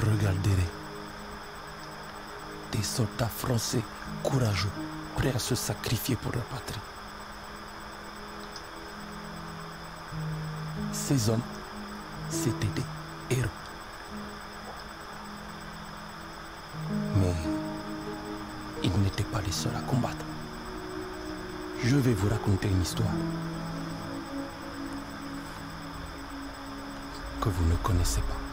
Regardez-les. Des soldats français courageux, prêts à se sacrifier pour leur patrie. Ces hommes, c'était des héros. Mais ils n'étaient pas les seuls à combattre. Je vais vous raconter une histoire que vous ne connaissez pas.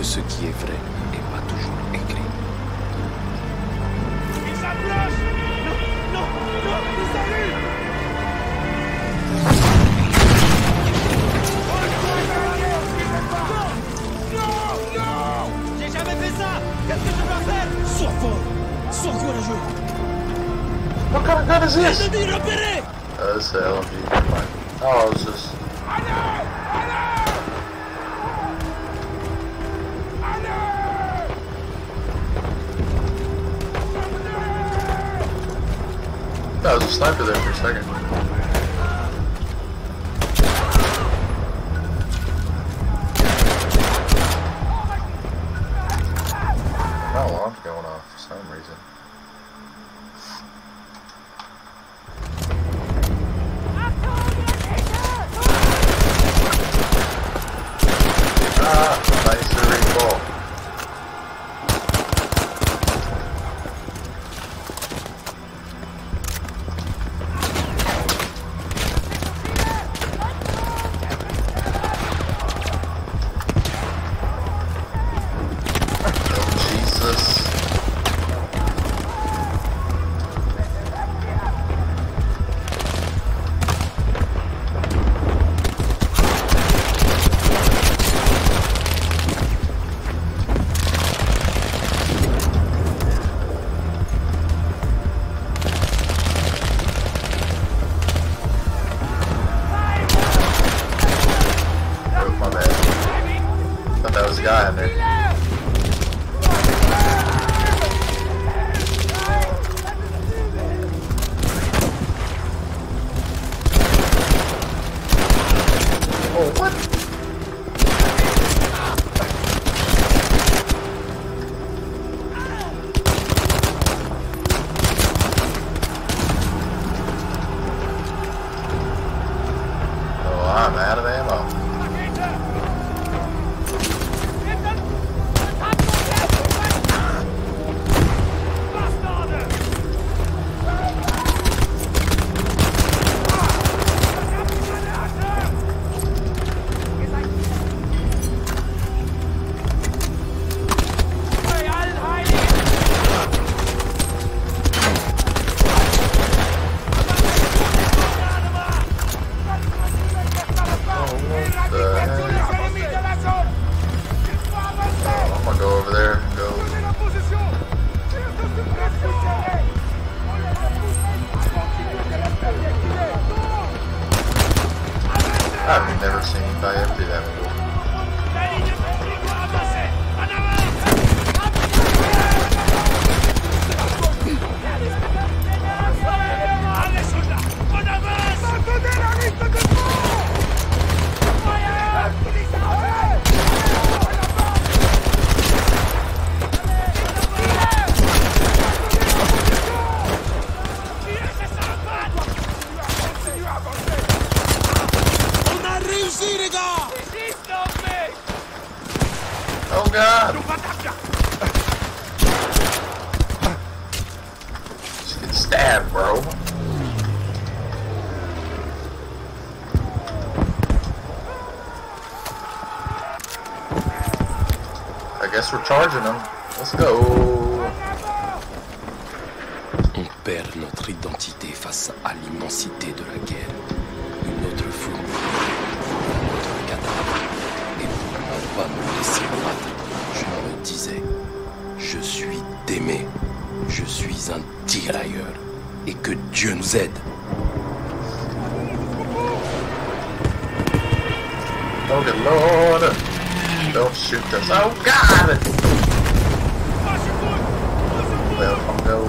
Que ce qui est vrai est pas toujours écrit. J'ai jamais fait ça Qu'est-ce que je dois faire fort Sois courageux What kind of gun is this? Je dis repérer Uh, this is an LMG. Oh, it's just. That was a sniper there for a second. Guy in there. Never seen anybody ever do that before. Charging them. Let's go. On perd notre identité face à l'immensité de la guerre. Une autre fourmi, un autre cadavre. Et pour ne pas me laisser battre, je me disais, je suis Démé, je suis un tirailleur, et que Dieu nous aide. Oh good lord. Oh, don't shoot us. Oh god! Well, I'm go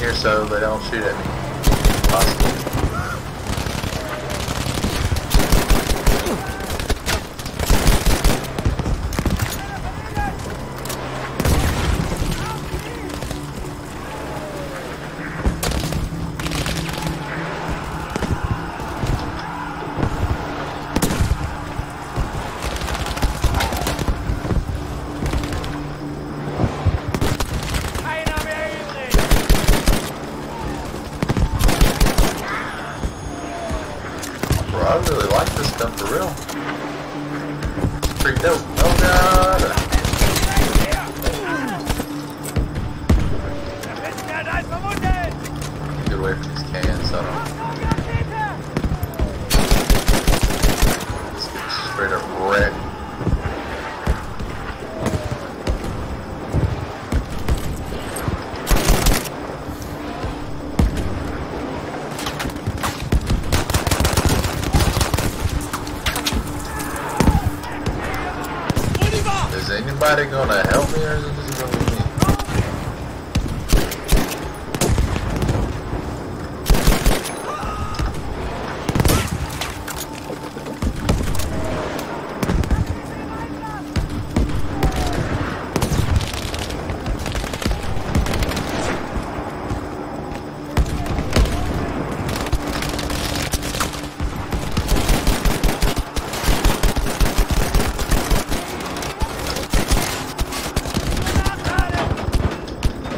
here so they don't shoot at me. Possible. freaked out. Oh god! Get away from these cans, I don't know. Straight up wrecked. Is anybody gonna help me or is it just gonna be me?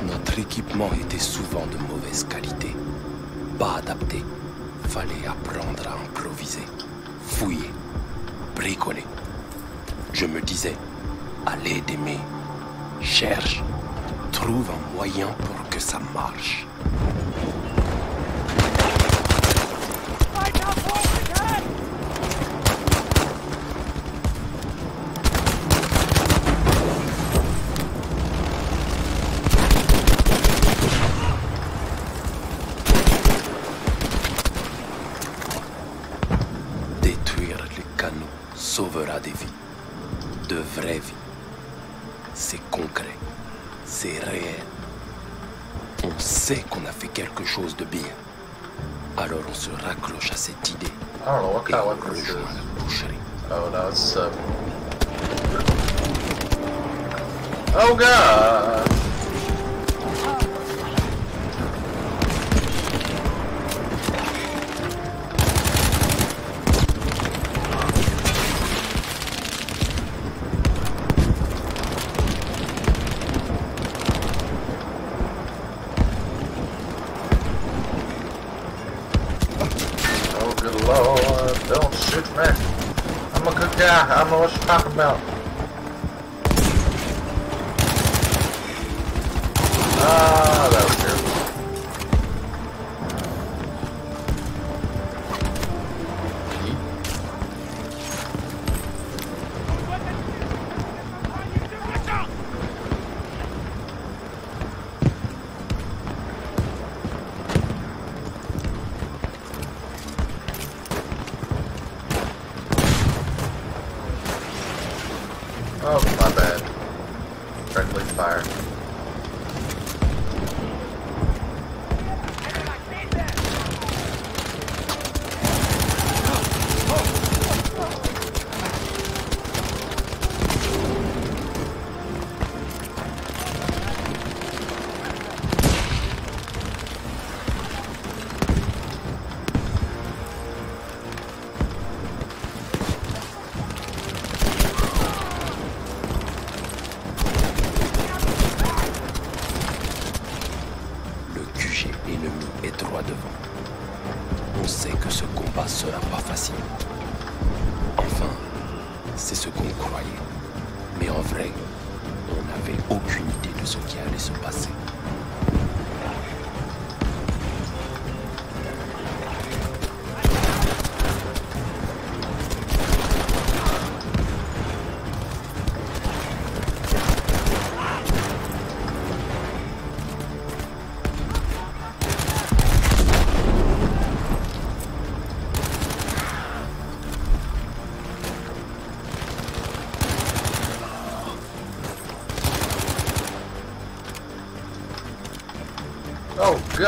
Notre équipement souvent de mauvaise qualité, pas adapté. Fallait apprendre à improviser, fouiller, bricoler. Je me disais, allez d'aimer, cherche, trouve un moyen pour que ça marche. Sauvera des vies, de vraies vies. C'est concret, c'est réel. On sait qu'on a fait quelque chose de bien. Alors on se raccroche à cette idée I don't know what kind of this. Oh no, it's uh Oh god! Guy, I know what you're talking about.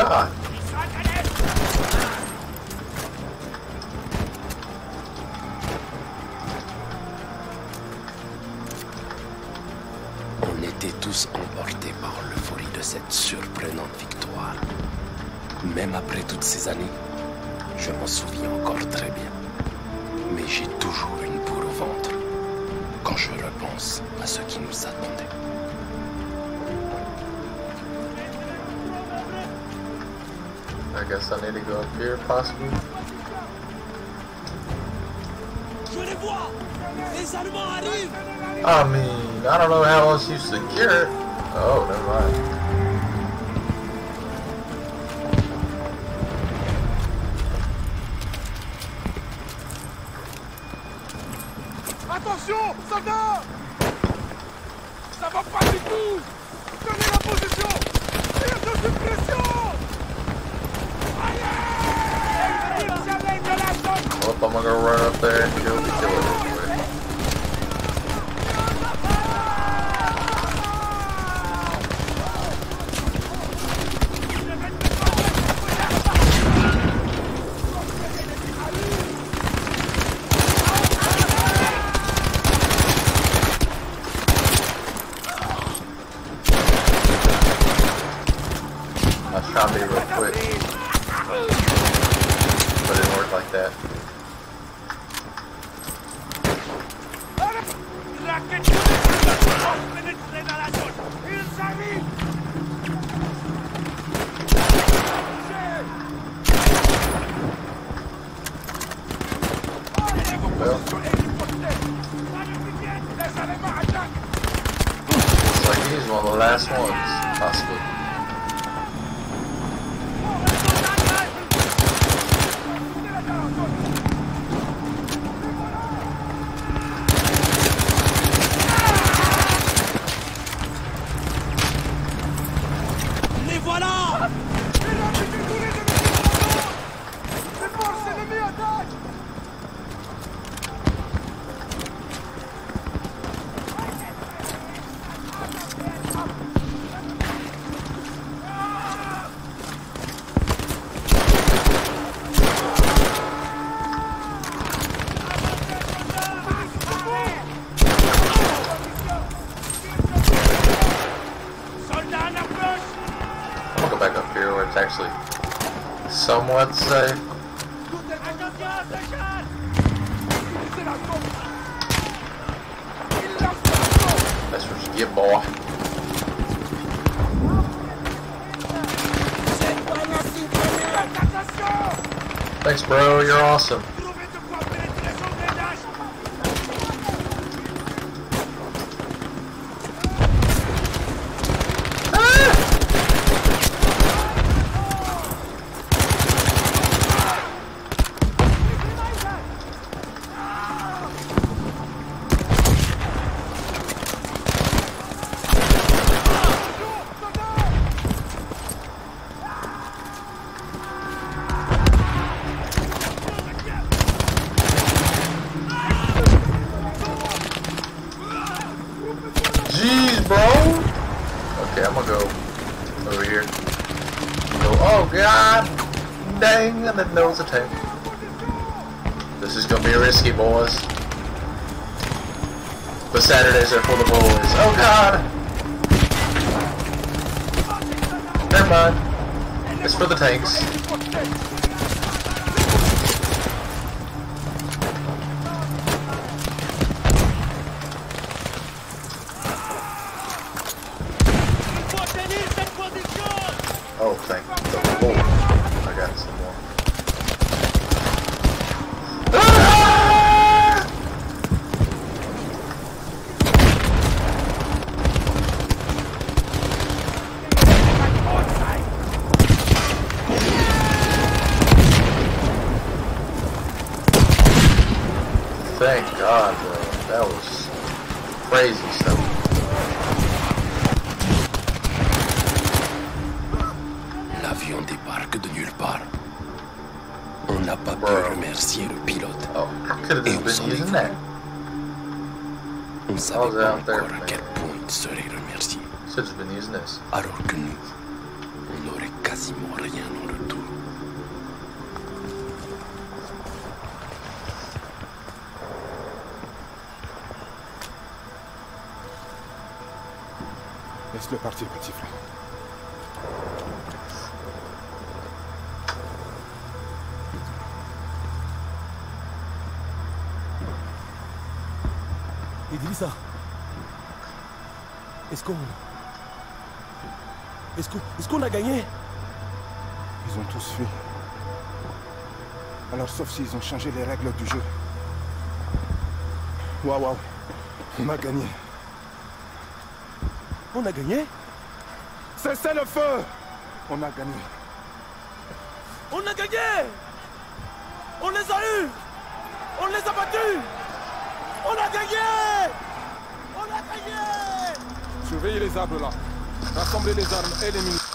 On était tous emportés par l'euphorie de cette surprenante victoire. Même après toutes ces années, je m'en souviens encore très bien. Mais j'ai toujours une boule au ventre quand je repense à ce qui nous attendait. Guess I need to go up here, possibly. I mean, I don't know how else you secure it. Oh, never mind. Attention, soldats Ça va pas du tout I'm gonna go run up there and kill last ones, possibly. That's what you get, boy. Thanks, bro. You're awesome. Trouvez de quoi pénétrer son grenage Jeez, bro. Okay, I'm gonna go over here. Go. Oh God. And then there was a tank. This is gonna be risky, boys. But Saturdays are for the boys. Oh God. Never mind. It's for the tanks. Thank God, bro. That was crazy stuff. L'avion débarque de nulle part. On n'a pas pu remercier le pilote. Oh, could have Et on been s'en est that. On savait pas out there, encore à quel point il serait remercié. Should have been using this. Alors que nous, on n'aurait quasiment rien Laisse-le partir, petit frère. Idrissa Est-ce qu'on... Est-ce qu'on est a gagné? Ils ont tous fui. Alors, sauf s'ils ont changé les règles du jeu. Waouh, waouh. On a gagné. On a gagné. Cessez le feu. On a gagné. On a gagné. On les a eus. On les a battus. On a gagné. On a gagné. Surveillez les arbres là. Rassemblez les armes et les munitions.